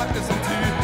packte som tur.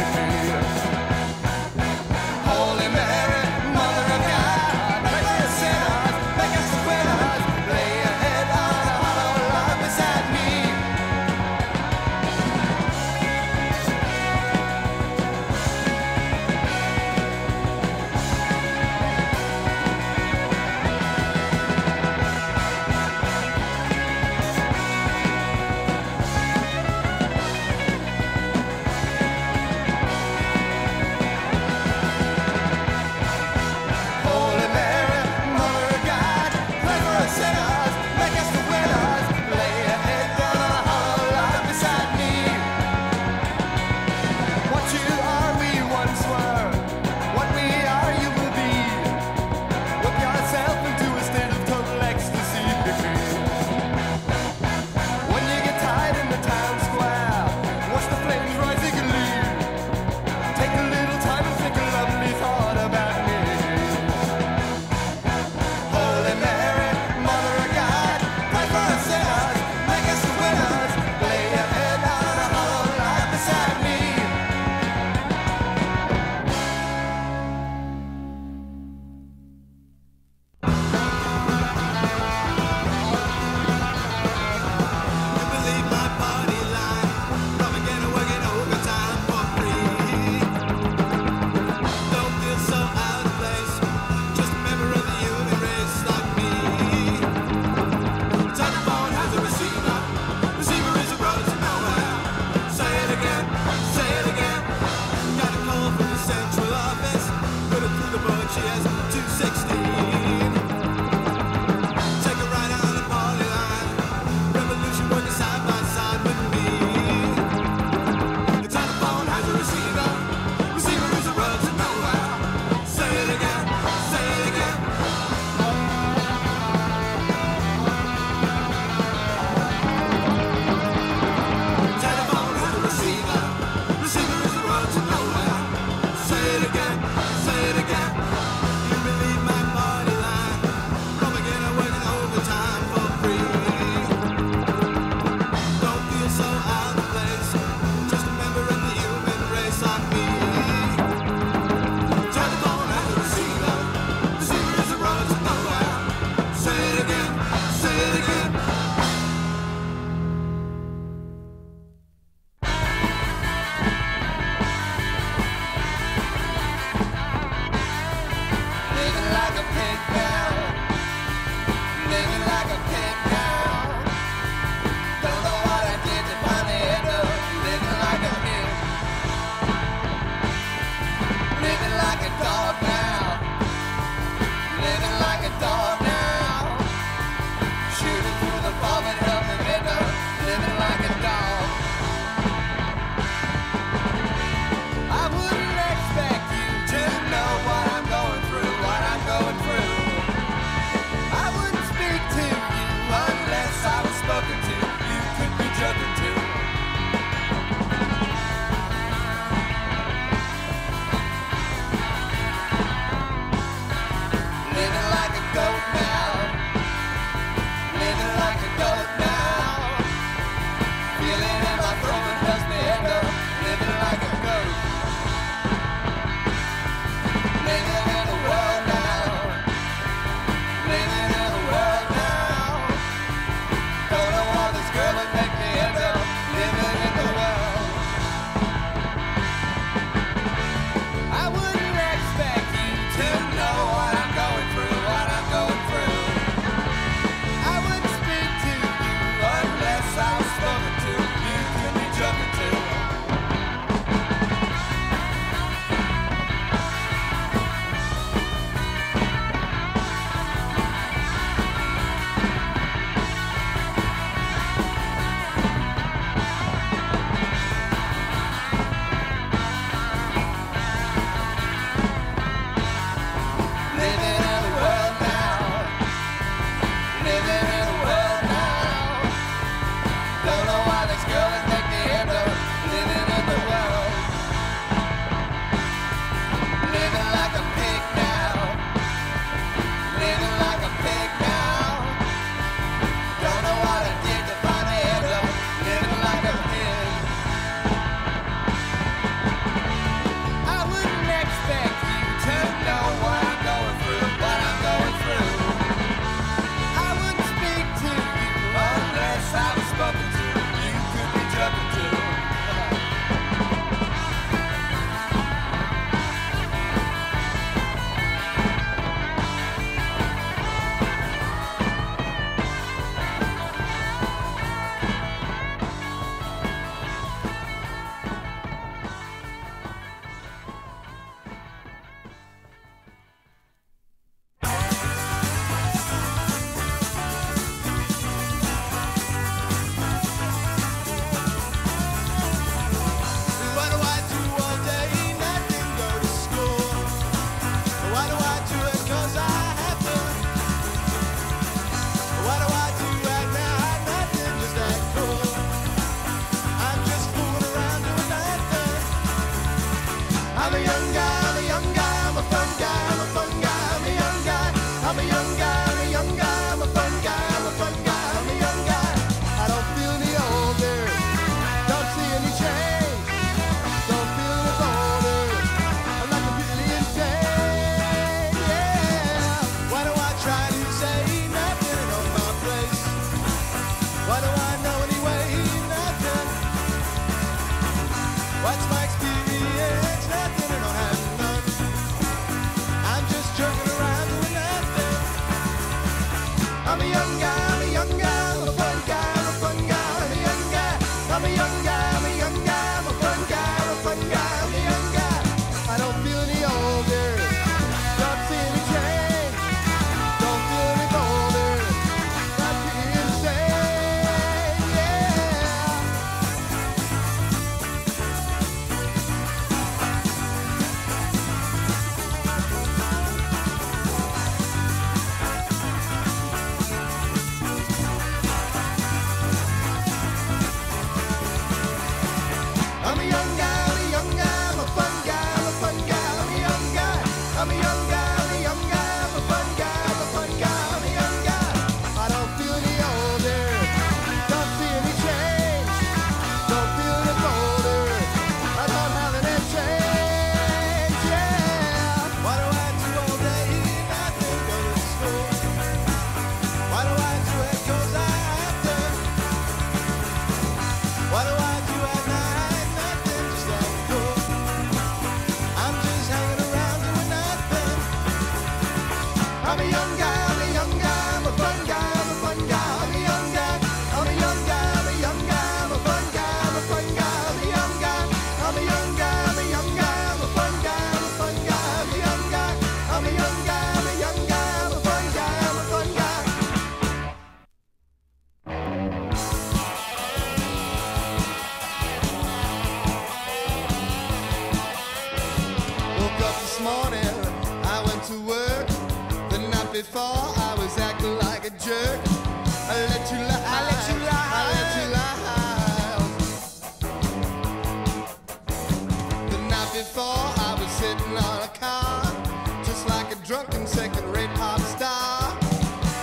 just like a drunken second-rate pop star.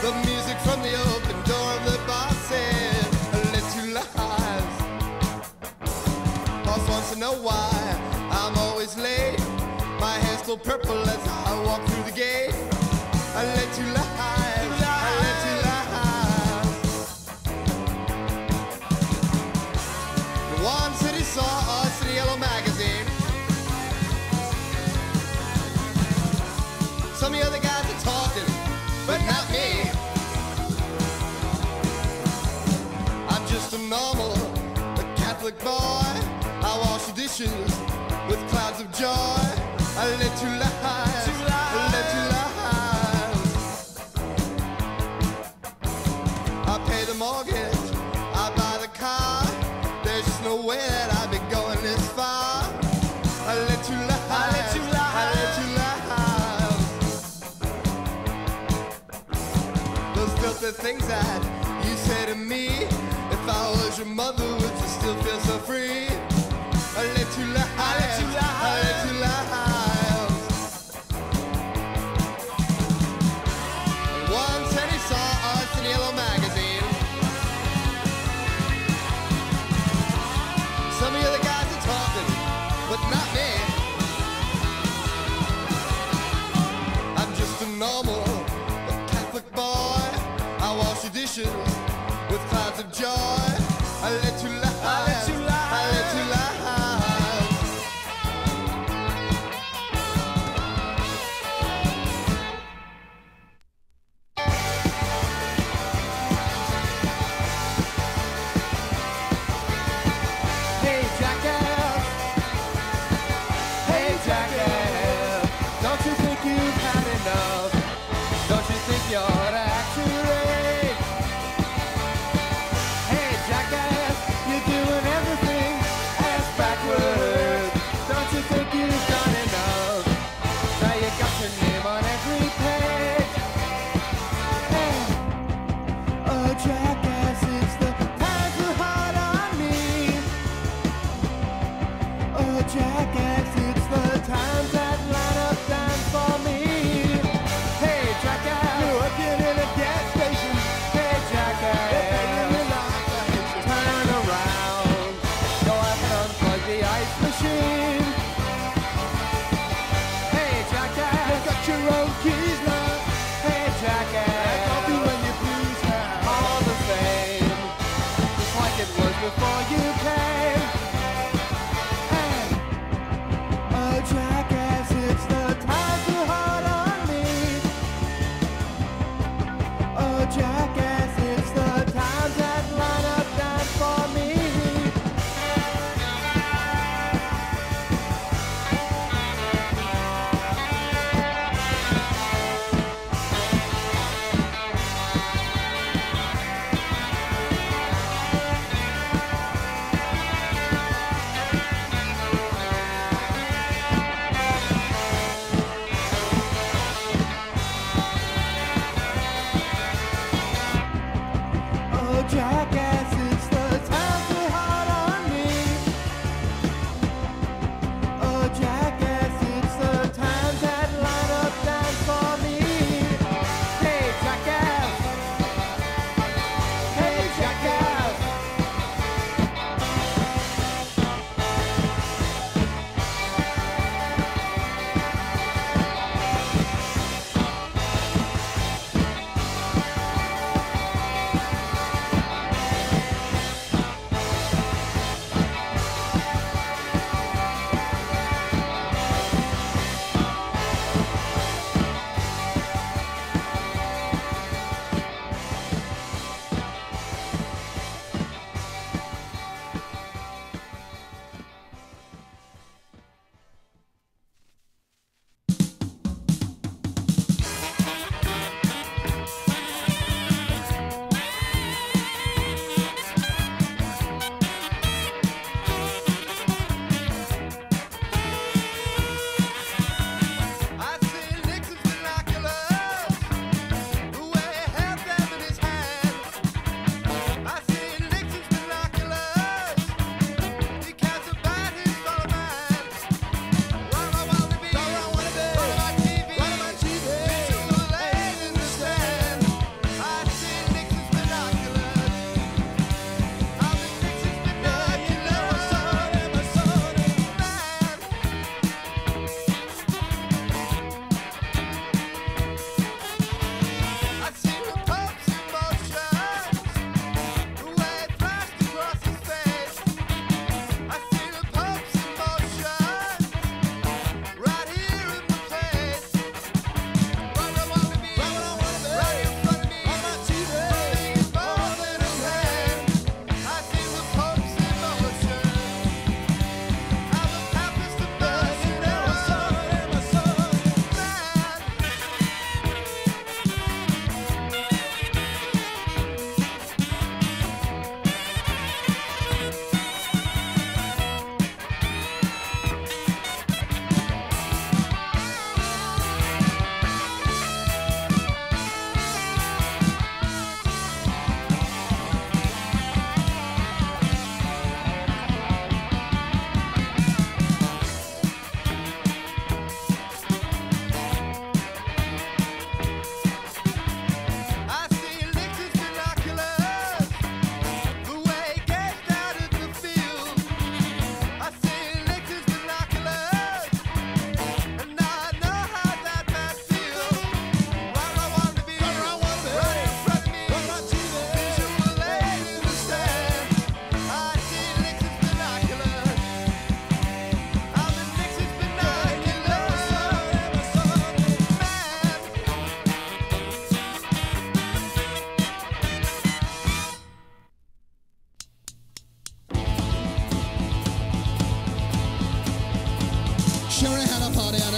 The music from the open door of the bar said, "Let you lies." Boss wants to know why I'm always late. My hair's purple as I walk through the gate. with clouds of joy. I led two lives. I. I pay the mortgage. I buy the car. There's just no way that I'd be going this far. I. I. I. Those filthy things that you say to me. If I was your mother, would you still feel so free?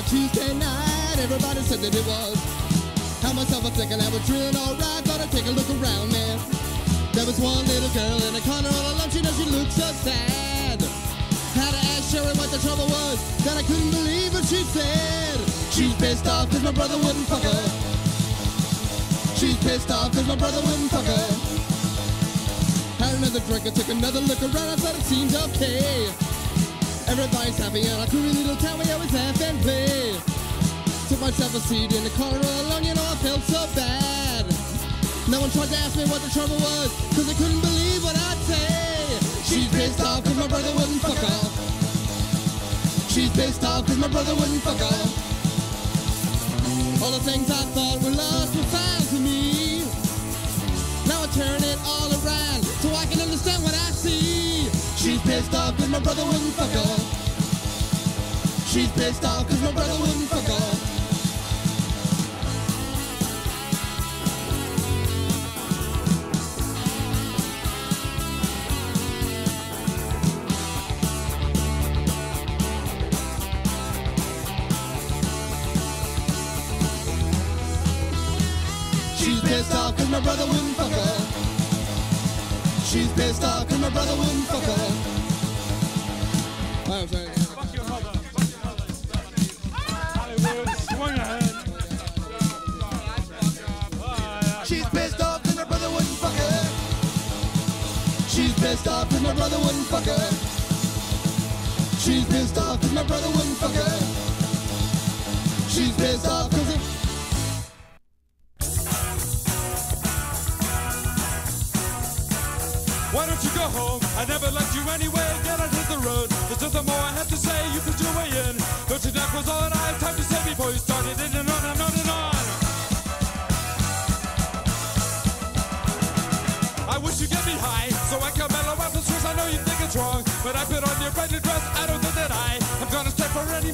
Tuesday night. Everybody said that it was. Had myself a thinking I was doing alright. Thought I'd take a look around me. There was one little girl in the corner all alone. She know she looked so sad. Had to ask Sherry what the trouble was. Then I couldn't believe what she said. She's pissed off cause my brother wouldn't fuck her. She's pissed off cause my brother wouldn't fuck her. Had another drink and took another look around. I thought it seemed okay. Everybody's happy in our groovy little town. We always laugh and play. Took myself a seat in the corner alone. You know I felt so bad. No one tried to ask me what the trouble was, cause they couldn't believe what I'd say. She's pissed off cause my brother wouldn't fuck off. She's pissed off cause my brother wouldn't fuck off. All the things I thought were lost were found to me. Now I turn it all around so I can understand what I. She's pissed off cause my brother wouldn't fuck her. She's pissed off cause my brother wouldn't fuck her. She's pissed off cause my brother wouldn't She's pissed off cause my brother wouldn't fuck her. I'm sorry. Fuck your mother. Fuck your mother. Hollywood, swing ahead. She's pissed off cause her brother wouldn't fuck her. She's pissed off cause my brother wouldn't fuck her. She's pissed off cause my brother wouldn't fuck her. She's pissed off Never liked you anyway. Get out hit the road. There's nothing more I have to say. You put your way in. You that was all that I have time to say before you started in and on and on and on. I wish you'd get me high so I can mellow out the stress. I know you think it's wrong, but I put on your brand new dress. I don't think that I am gonna stay for any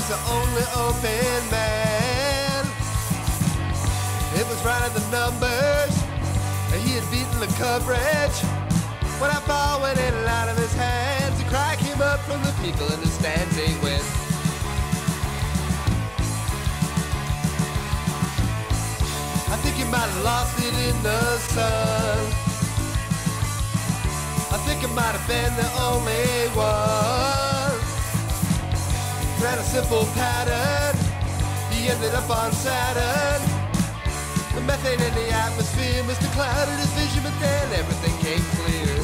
was the only open man. It was right at the numbers. and He had beaten the coverage. When that ball went in and out of his hands, a cry came up from the people in the stands. They went. I think he might have lost it in the sun. I think it might have been the only one. Ran a simple pattern. He ended up on Saturn. The methane in the atmosphere must have clouded his vision, but then everything came clear.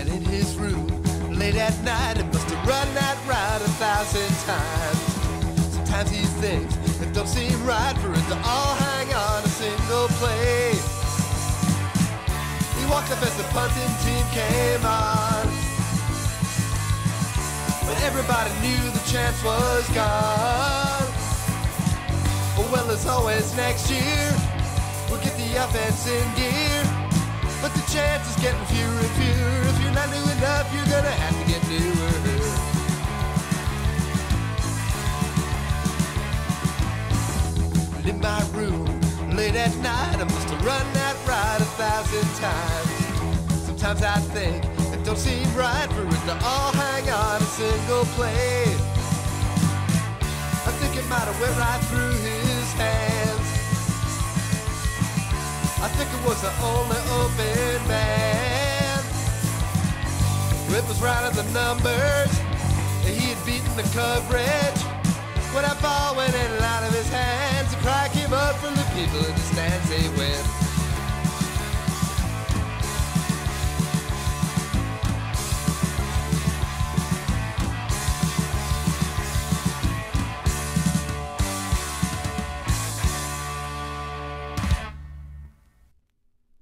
And in his room, late at night, it must have run that route a thousand times. Sometimes he thinks it don't seem right for it to all Up as the punting team came on. But everybody knew the chance was gone. Well, as always, next year we'll get the offense in gear. But the chance is getting fewer and fewer. If you're not new enough, you're gonna have to get. But in my room, late at night, I must have run that ride a thousand times. Sometimes I think it don't seem right for it to all hang on a single plate. I think it might have went right through his hands. I think it was the only open man. It was right at the numbers. And he had beaten the coverage. When that ball went in and out of his hands, a cry came up from the people in the stands. They went.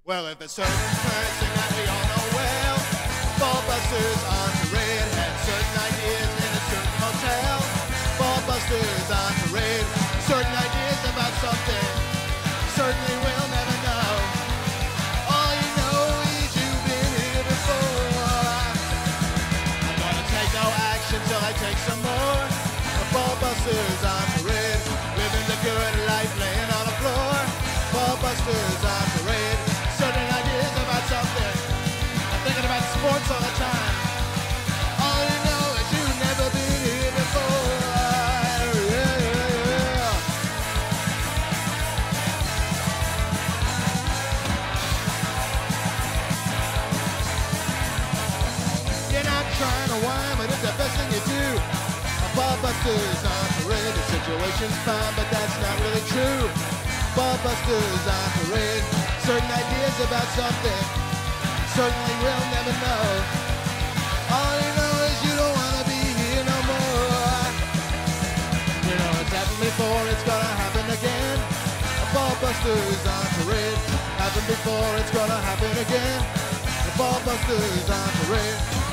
Well, if a certain person that we all know well, ballbusters on parade, had certain take some more. Ballbusters on Ballbusters on the situation's fine, but that's not really true. Ballbusters on parade, certain ideas about something, certainly we'll never know. All you know is you don't wanna be here no more. You know it's happened before, it's gonna happen again. Ballbusters on parade, happened before, it's gonna happen again. Ballbusters on parade.